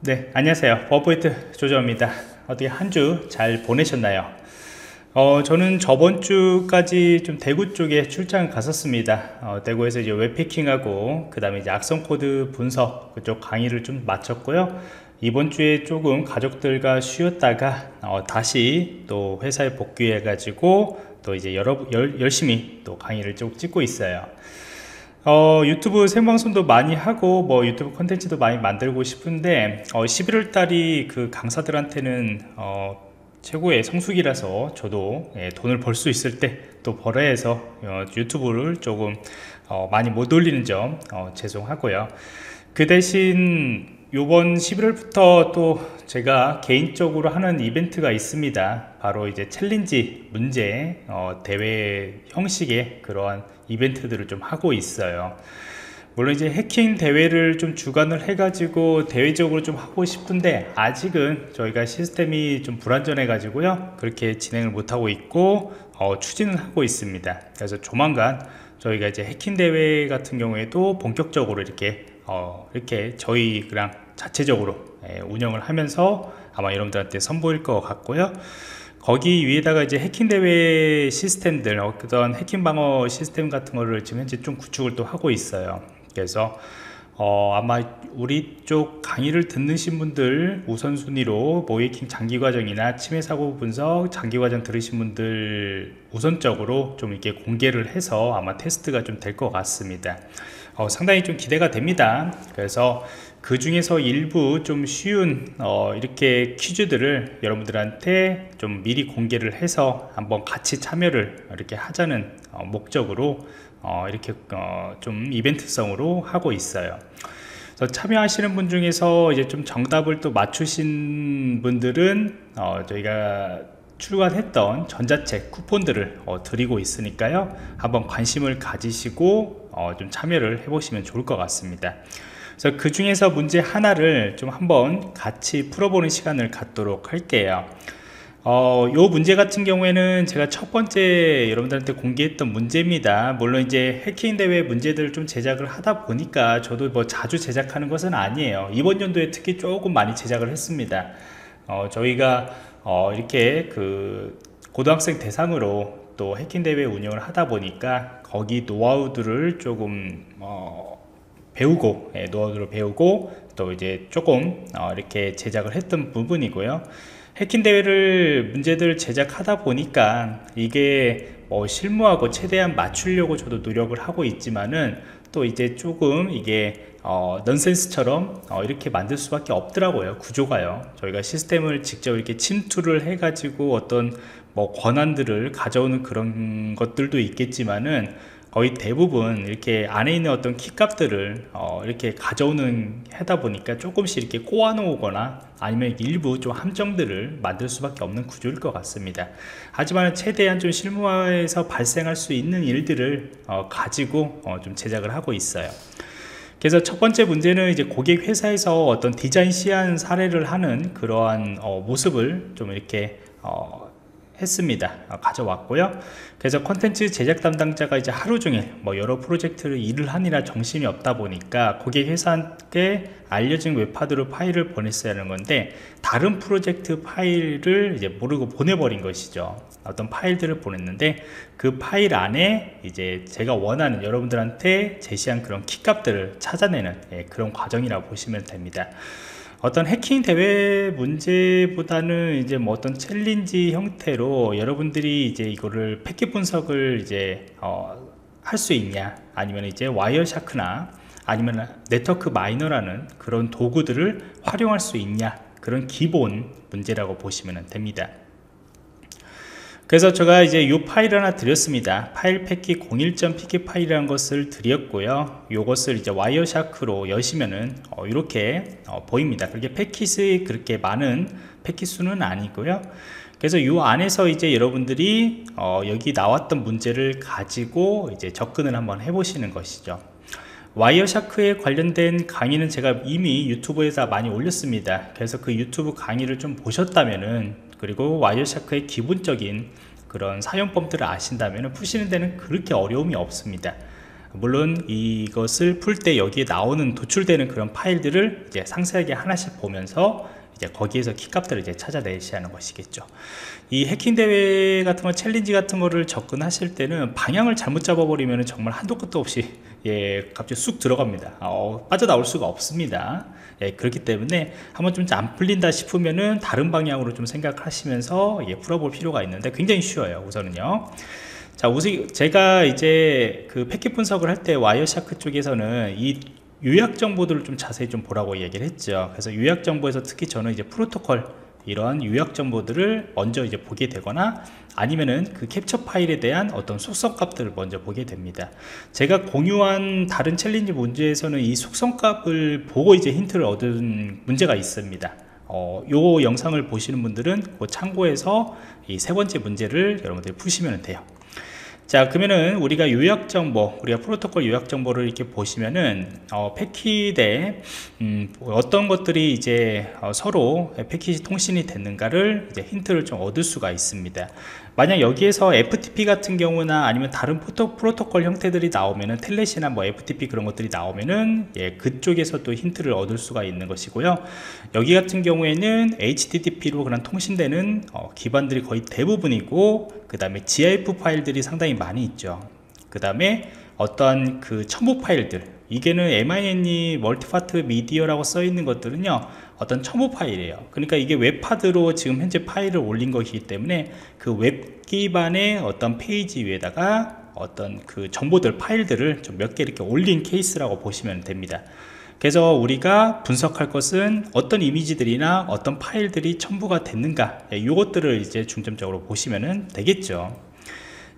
네 안녕하세요. 보안프로젝트 조정원입니다. 어떻게 한 주 잘 보내셨나요? 어, 저는 저번 주까지 좀 대구 쪽에 출장 갔었습니다. 어, 대구에서 이제 웹해킹하고 그 다음에 이제 악성 코드 분석 그쪽 강의를 좀 마쳤고요. 이번 주에 조금 가족들과 쉬었다가 어, 다시 또 회사에 복귀해 가지고 또 이제 여러, 열, 열심히 또 강의를 쭉 찍고 있어요 어, 유튜브 생방송도 많이 하고 뭐 유튜브 컨텐츠도 많이 만들고 싶은데 어, 11월 달이 그 강사들한테는 어, 최고의 성수기라서 저도 예, 돈을 벌 수 있을 때 또 벌어야 해서 어, 유튜브를 조금 어, 많이 못 올리는 점 어, 죄송하고요. 그 대신 요번 11월부터 또 제가 개인적으로 하는 이벤트가 있습니다. 바로 이제 챌린지 문제 어, 대회 형식의 그러한 이벤트들을 좀 하고 있어요. 물론 이제 해킹 대회를 좀 주관을 해 가지고 대외적으로 좀 하고 싶은데 아직은 저희가 시스템이 좀 불안전해 가지고요. 그렇게 진행을 못 하고 있고 어, 추진을 하고 있습니다. 그래서 조만간 저희가 이제 해킹 대회 같은 경우에도 본격적으로 이렇게 어, 이렇게 저희 그냥 자체적으로 예, 운영을 하면서 아마 여러분들한테 선보일 것 같고요 거기 위에다가 이제 해킹 대회 시스템들 어떤 해킹 방어 시스템 같은 거를 지금 현재 좀 구축을 또 하고 있어요. 그래서 어, 아마 우리 쪽 강의를 듣는신 분들 우선순위로 모이킹 장기과정이나 침해사고 분석 장기과정 들으신 분들 우선적으로 좀 이렇게 공개를 해서 아마 테스트가 좀 될 것 같습니다. 어, 상당히 좀 기대가 됩니다. 그래서 그 중에서 일부 좀 쉬운 어, 이렇게 퀴즈들을 여러분들한테 좀 미리 공개를 해서 한번 같이 참여를 이렇게 하자는 어, 목적으로 어, 이렇게 어, 좀 이벤트성으로 하고 있어요. 참여하시는 분 중에서 이제 좀 정답을 또 맞추신 분들은 어, 저희가 출간했던 전자책 쿠폰들을 어, 드리고 있으니까요. 한번 관심을 가지시고 어, 좀 참여를 해 보시면 좋을 것 같습니다 그래서 그 중에서 문제 하나를 좀 한번 같이 풀어보는 시간을 갖도록 할게요. 어, 요 문제 같은 경우에는 제가 첫 번째 여러분들한테 공개했던 문제입니다. 물론 이제 해킹 대회 문제들을 좀 제작을 하다 보니까 저도 뭐 자주 제작하는 것은 아니에요. 이번 연도에 특히 조금 많이 제작을 했습니다. 어, 저희가 어, 이렇게 그 고등학생 대상으로 또 해킹 대회 운영을 하다 보니까 거기 노하우들을 조금 어, 배우고 예, 노하우를 배우고 또 이제 조금 어, 이렇게 제작을 했던 부분이고요. 해킹 대회를 문제들 제작하다 보니까 이게 뭐 실무하고 최대한 맞추려고 저도 노력을 하고 있지만은 또 이제 조금 이게 어, 넌센스처럼 어, 이렇게 만들 수밖에 없더라고요 구조가요. 저희가 시스템을 직접 이렇게 침투를 해 가지고 어떤 뭐 권한들을 가져오는 그런 것들도 있겠지만은 거의 대부분 이렇게 안에 있는 어떤 키값들을 어, 이렇게 가져오는 하다 보니까 조금씩 이렇게 꼬아 놓거나 아니면 일부 좀 함정들을 만들 수밖에 없는 구조일 것 같습니다. 하지만 최대한 좀 실무화에서 발생할 수 있는 일들을 어, 가지고 어, 좀 제작을 하고 있어요. 그래서 첫 번째 문제는 이제 고객 회사에서 어떤 디자인 시안 사례를 하는 그러한 어, 모습을 좀 이렇게 어, 했습니다. 어, 가져왔고요. 그래서 컨텐츠 제작 담당자가 이제 하루 종일 뭐 여러 프로젝트를 일을 하느라 정신이 없다 보니까 고객 회사한테 알려진 웹하드로 파일을 보냈어야 하는 건데 다른 프로젝트 파일을 이제 모르고 보내버린 것이죠. 어떤 파일들을 보냈는데 그 파일 안에 이제 제가 원하는 여러분들한테 제시한 그런 키값들을 찾아내는 예, 그런 과정이라고 보시면 됩니다 어떤 해킹 대회 문제보다는 이제 뭐 어떤 챌린지 형태로 여러분들이 이제 이거를 패킷 분석을 이제 어, 할 수 있냐 아니면 이제 Wireshark나 아니면 NetworkMiner라는 그런 도구들을 활용할 수 있냐 그런 기본 문제라고 보시면 됩니다 그래서 제가 이제 이 파일 하나 드렸습니다. 파일 패킷 01.pcap 파일이라는 것을 드렸고요. 이것을 이제 Wireshark로 여시면은 어, 이렇게 어, 보입니다. 그렇게 패킷이 그렇게 많은 패킷 수는 아니고요. 그래서 이 안에서 이제 여러분들이 어, 여기 나왔던 문제를 가지고 이제 접근을 한번 해보시는 것이죠. 와이어샤크에 관련된 강의는 제가 이미 유튜브에서 많이 올렸습니다. 그래서 그 유튜브 강의를 좀 보셨다면은 그리고 와이어샤크의 기본적인 그런 사용법들을 아신다면 푸시는 데는 그렇게 어려움이 없습니다 물론 이것을 풀 때 여기에 나오는 도출되는 그런 파일들을 이제 상세하게 하나씩 보면서 이제 거기에서 키값들을 이제 찾아내셔야 하는 것이겠죠. 이 해킹 대회 같은 거 챌린지 같은 거를 접근하실 때는 방향을 잘못 잡아버리면 정말 한도 끝도 없이 예 갑자기 쑥 들어갑니다. 어, 빠져나올 수가 없습니다. 예, 그렇기 때문에 한번 좀 안 풀린다 싶으면은 다른 방향으로 좀 생각하시면서 예, 풀어볼 필요가 있는데 굉장히 쉬워요. 우선은요. 자, 우선 제가 이제 그 패킷 분석을 할 때 Wireshark 쪽에서는 이 요약 정보들을 좀 자세히 좀 보라고 얘기를 했죠. 그래서 요약 정보에서 특히 저는 이제 프로토콜 이런 요약 정보들을 먼저 이제 보게 되거나 아니면은 그 캡처 파일에 대한 어떤 속성 값들을 먼저 보게 됩니다. 제가 공유한 다른 챌린지 문제에서는 이 속성 값을 보고 이제 힌트를 얻은 문제가 있습니다. 어, 요 영상을 보시는 분들은 그 참고해서 이 세 번째 문제를 여러분들이 푸시면 돼요. 자 그러면은 우리가 요약 정보 우리가 프로토콜 요약 정보를 이렇게 보시면은 어, 패킷에 음, 어떤 것들이 이제 어, 서로 패킷이 통신이 됐는가를 이제 힌트를 좀 얻을 수가 있습니다 만약 여기에서 FTP 같은 경우나 아니면 다른 포토, 프로토콜 형태들이 나오면은 텔넷이나 뭐 FTP 그런 것들이 나오면은 예, 그쪽에서 또 힌트를 얻을 수가 있는 것이고요. 여기 같은 경우에는 HTTP로 그런 통신되는 어, 기반들이 거의 대부분이고 그 다음에 GIF 파일들이 상당히 많이 있죠. 그 다음에 어떠한 그 첨부 파일들 이게는 MINE 멀티파트 미디어라고 써 있는 것들은요 어떤 첨부 파일이에요. 그러니까 이게 웹하드로 지금 현재 파일을 올린 것이기 때문에 그 웹 기반의 어떤 페이지 위에다가 어떤 그 정보들 파일들을 좀 몇 개 이렇게 올린 케이스라고 보시면 됩니다. 그래서 우리가 분석할 것은 어떤 이미지들이나 어떤 파일들이 첨부가 됐는가 이것들을 이제 중점적으로 보시면 되겠죠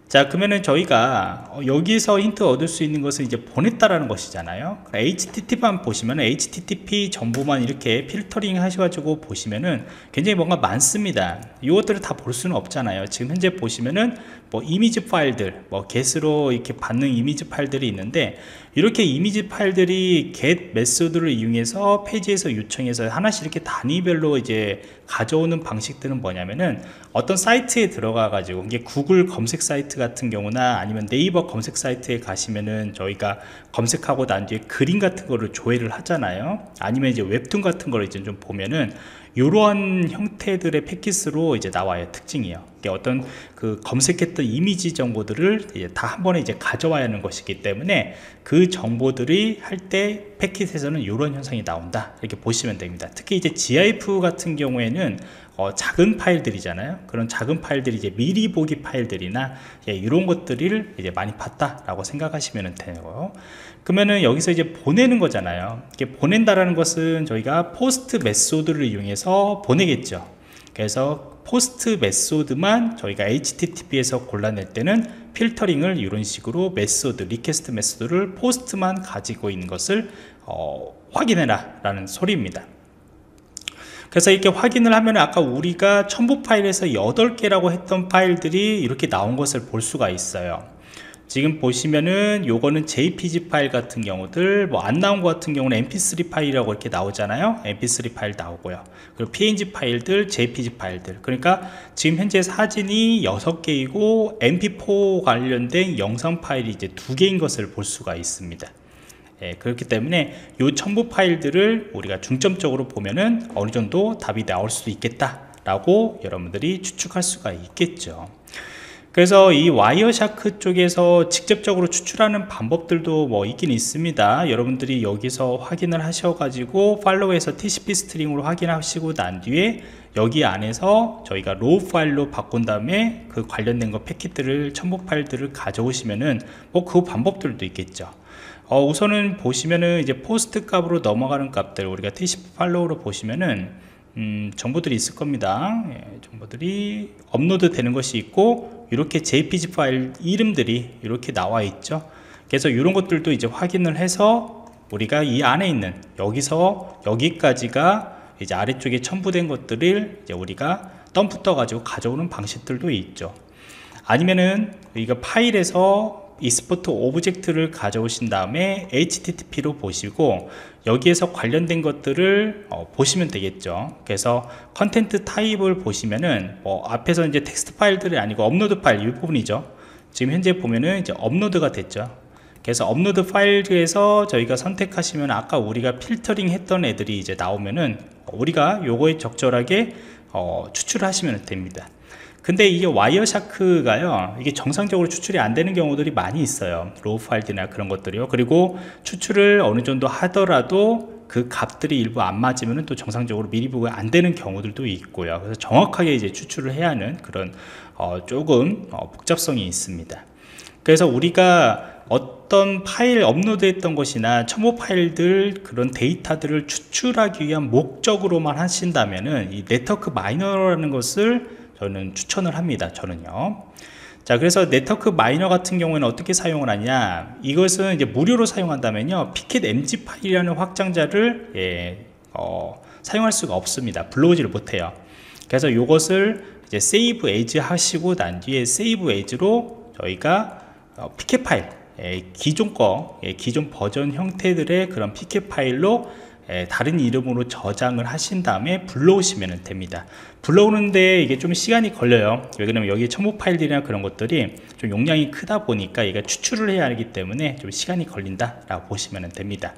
자 그러면은 저희가 어, 여기서 힌트 얻을 수 있는 것은 이제 보냈다라는 것이잖아요. HTTP만 보시면 HTTP 정보만 이렇게 필터링 하셔가지고 보시면은 굉장히 뭔가 많습니다. 이것들을 다 볼 수는 없잖아요. 지금 현재 보시면은 뭐 이미지 파일들 뭐 get으로 이렇게 받는 이미지 파일들이 있는데 이렇게 이미지 파일들이 get 메소드를 이용해서 페이지에서 요청해서 하나씩 이렇게 단위별로 이제 가져오는 방식들은 뭐냐면은 어떤 사이트에 들어가 가지고 이게 구글 검색 사이트 같은 경우나 아니면 네이버 검색 사이트에 가시면은 저희가 검색하고 난 뒤에 그림 같은 거를 조회를 하잖아요. 아니면 이제 웹툰 같은 거를 이제 좀 보면은 이러한 형태들의 패킷으로 이제 나와요 특징이요. 어떤 그 검색했던 이미지 정보들을 다 한 번에 이제 가져와야 하는 것이기 때문에 그 정보들이 할 때 패킷에서는 이런 현상이 나온다. 이렇게 보시면 됩니다. 특히 이제 GIF 같은 경우에는 어, 작은 파일들이잖아요. 그런 작은 파일들이 이제 미리 보기 파일들이나 예, 이런 것들을 이제 많이 봤다 라고 생각하시면 되고요 그러면은 여기서 이제 보내는 거잖아요. 이게 보낸다라는 것은 저희가 POST method를 이용해서 보내겠죠 그래서 POST method만 저희가 HTTP에서 골라낼 때는 필터링을 이런 식으로 method, request method를 POST만 가지고 있는 것을 어, 확인해라 라는 소리입니다. 그래서 이렇게 확인을 하면 아까 우리가 첨부 파일에서 8개라고 했던 파일들이 이렇게 나온 것을 볼 수가 있어요 지금 보시면은 요거는 jpg 파일 같은 경우들 뭐 안 나온 것 같은 경우는 mp3 파일이라고 이렇게 나오잖아요. Mp3 파일 나오고요. 그리고 png 파일들 jpg 파일들. 그러니까 지금 현재 사진이 6개이고 mp4 관련된 영상 파일이 이제 2개인 것을 볼 수가 있습니다. 예, 그렇기 때문에 이 첨부 파일들을 우리가 중점적으로 보면은 어느 정도 답이 나올 수도 있겠다 라고 여러분들이 추측할 수가 있겠죠 그래서 이 Wireshark 쪽에서 직접적으로 추출하는 방법들도 뭐 있긴 있습니다. 여러분들이 여기서 확인을 하셔 가지고 팔로우에서 TCP 스트링으로 확인하시고 난 뒤에 여기 안에서 저희가 raw 파일로 바꾼 다음에 그 관련된 거 패킷들을 첨부 파일들을 가져오시면은 뭐 그 방법들도 있겠죠. 어, 우선은 보시면은 이제 POST 값으로 넘어가는 값들 우리가 TCP follow로 보시면은 음, 정보들이 있을 겁니다. 예, 정보들이 업로드 되는 것이 있고 이렇게 jpg 파일 이름들이 이렇게 나와 있죠. 그래서 이런 것들도 이제 확인을 해서 우리가 이 안에 있는 여기서 여기까지가 이제 아래쪽에 첨부된 것들을 이제 우리가 덤프 떠 가지고 가져오는 방식들도 있죠. 아니면은 이거 파일에서 export object를 가져오신 다음에 HTTP로 보시고 여기에서 관련된 것들을 어, 보시면 되겠죠. 그래서 content type을 보시면은 뭐 앞에서 이제 텍스트 파일들이 아니고 업로드 파일 이 부분이죠. 지금 현재 보면은 이제 업로드가 됐죠. 그래서 업로드 파일에서 저희가 선택하시면 아까 우리가 필터링 했던 애들이 이제 나오면은 우리가 요거에 적절하게 어, 추출하시면 됩니다 근데 이게 와이어샤크가요 이게 정상적으로 추출이 안 되는 경우들이 많이 있어요. raw 파일이나 그런 것들이요. 그리고 추출을 어느 정도 하더라도 그 값들이 일부 안 맞으면 또 정상적으로 미리 보고 안 되는 경우들도 있고요. 그래서 정확하게 이제 추출을 해야 하는 그런 어, 조금 어, 복잡성이 있습니다. 그래서 우리가 어떤 파일 업로드했던 것이나 첨부 파일들 그런 데이터들을 추출하기 위한 목적으로만 하신다면은 이 NetworkMiner라는 것을 저는 추천을 합니다 저는요. 자 그래서 NetworkMiner 같은 경우에는 어떻게 사용을 하냐? 이것은 이제 무료로 사용한다면요 pcap ng 파일이라는 확장자를 예, 어, 사용할 수가 없습니다. 불러오지를 못해요. 그래서 이것을 이제 Save As 하시고 난 뒤에 Save As로 저희가 어, pcap 파일 예, 기존 거 예, 기존 버전 형태들의 그런 pcap 파일로 예, 다른 이름으로 저장을 하신 다음에 불러오시면 됩니다 불러오는데 이게 좀 시간이 걸려요. 왜냐면 여기 첨부 파일들이나 그런 것들이 좀 용량이 크다 보니까 이게 추출을 해야 하기 때문에 좀 시간이 걸린다 라고 보시면 됩니다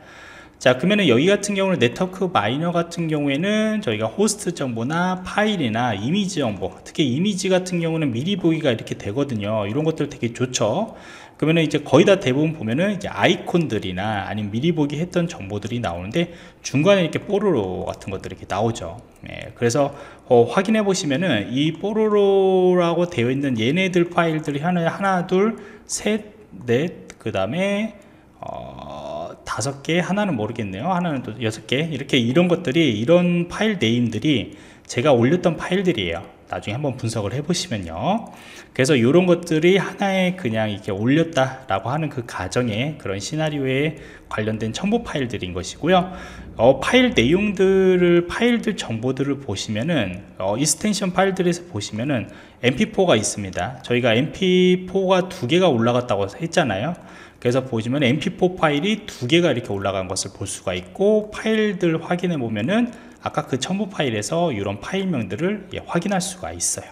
자 그러면은 여기 같은 경우는 NetworkMiner 같은 경우에는 저희가 호스트 정보나 파일이나 이미지 정보 특히 이미지 같은 경우는 미리 보기가 이렇게 되거든요. 이런 것들 되게 좋죠. 그러면 이제 거의 다 대부분 보면은 이제 아이콘들이나 아니면 미리 보기 했던 정보들이 나오는데 중간에 이렇게 뽀로로 같은 것들이 이렇게 나오죠. 예, 그래서 어, 확인해 보시면은 이 뽀로로라고 되어 있는 얘네들 파일들이 하나 하나 둘 셋 넷 그 다음에 어, 다섯 개 하나는 모르겠네요. 하나는 또 여섯 개. 이렇게 이런 것들이 이런 파일 네임들이 제가 올렸던 파일들이에요. 나중에 한번 분석을 해 보시면요. 그래서 이런 것들이 하나의 그냥 이렇게 올렸다 라고 하는 그 가정의 그런 시나리오에 관련된 첨부 파일들인 것이고요. 어, 파일 내용들을 파일들 정보들을 보시면은 어, extension 파일들에서 보시면은 mp4가 있습니다. 저희가 mp4가 두 개가 올라갔다고 했잖아요 그래서 보시면 mp4 파일이 두 개가 이렇게 올라간 것을 볼 수가 있고 파일들 확인해 보면은 아까 그 첨부 파일에서 이런 파일명들을 예, 확인할 수가 있어요.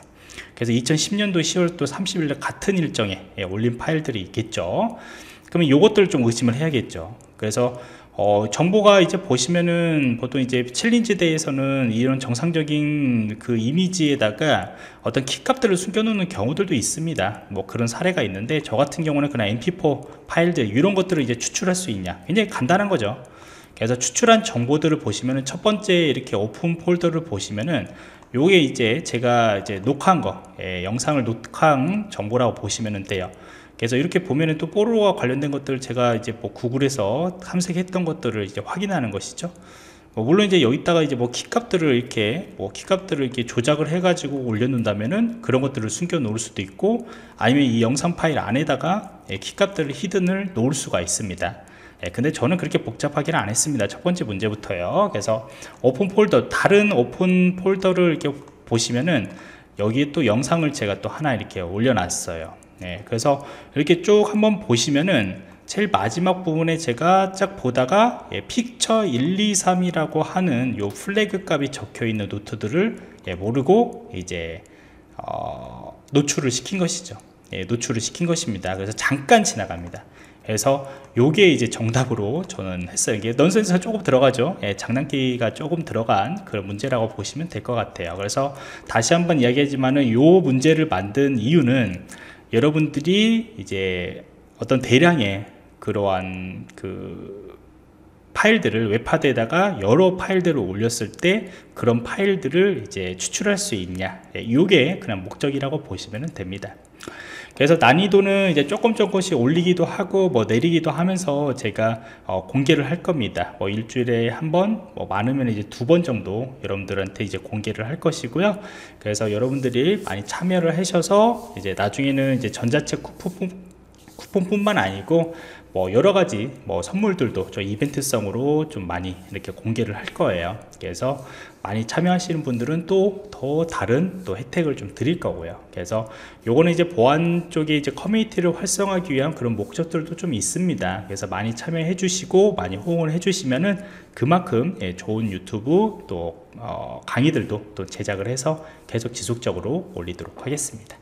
그래서 2010년도 10월 또 30일 같은 일정에 예, 올린 파일들이 있겠죠. 그러면 이것들을 좀 의심을 해야겠죠. 그래서 어, 정보가 이제 보시면은 보통 이제 challenge 대회에서는 이런 정상적인 그 이미지에다가 어떤 키값들을 숨겨놓는 경우들도 있습니다. 뭐 그런 사례가 있는데 저 같은 경우는 그냥 mp4 파일들 이런 것들을 이제 추출할 수 있냐 굉장히 간단한 거죠. 그래서 추출한 정보들을 보시면은 첫 번째 이렇게 Open Folder를 보시면은 요게 이제 제가 이제 녹화한 거 예, 영상을 녹화한 정보라고 보시면 돼요 그래서 이렇게 보면은 또 뽀로로와 관련된 것들 제가 이제 뭐 구글에서 탐색했던 것들을 이제 확인하는 것이죠. 뭐 물론 이제 여기다가 이제 뭐 키값들을 이렇게 뭐 키값들을 이렇게 조작을 해 가지고 올려놓는다면은 그런 것들을 숨겨 놓을 수도 있고 아니면 이 영상 파일 안에다가 예, 키값들을 hidden을 놓을 수가 있습니다. 예, 근데 저는 그렇게 복잡하게는 안 했습니다. 첫 번째 문제부터요. 그래서 Open Folder 다른 Open Folder를 이렇게 보시면은 여기에 또 영상을 제가 또 하나 이렇게 올려놨어요 네, 그래서 이렇게 쭉 한번 보시면은 제일 마지막 부분에 제가 쫙 보다가 예, 픽처 123이라고 하는 요 플래그 값이 적혀 있는 노트들을 예, 모르고 이제 어, 노출을 시킨 것이죠. 예, 노출을 시킨 것입니다. 그래서 잠깐 지나갑니다. 그래서 요게 이제 정답으로 저는 했어요. 이게 넌센스가 조금 들어가죠. 예, 장난기가 조금 들어간 그런 문제라고 보시면 될 것 같아요. 그래서 다시 한번 이야기하지만은 요 문제를 만든 이유는 여러분들이 이제 어떤 대량의 그러한 그 파일들을 웹하드에다가 여러 파일들을 올렸을 때 그런 파일들을 이제 추출할 수 있냐. 이게 예, 그냥 목적이라고 보시면 됩니다 그래서 난이도는 이제 조금 조금씩 올리기도 하고 뭐 내리기도 하면서 제가 어, 공개를 할 겁니다. 뭐 일주일에 한번 뭐 많으면 이제 두 번 정도 여러분들한테 이제 공개를 할 것이고요. 그래서 여러분들이 많이 참여를 하셔서 이제 나중에는 이제 전자책 쿠폰 쿠폰뿐만 아니고 뭐 여러 가지 뭐 선물들도 저 이벤트성으로 좀 많이 이렇게 공개를 할 거예요. 그래서 많이 참여하시는 분들은 또 더 다른 또 혜택을 좀 드릴 거고요. 그래서 요거는 이제 보안 쪽에 이제 커뮤니티를 활성화하기 위한 그런 목적들도 좀 있습니다. 그래서 많이 참여해 주시고 많이 호응을 해 주시면은 그만큼 예, 좋은 유튜브 또 어, 강의들도 또 제작을 해서 계속 지속적으로 올리도록 하겠습니다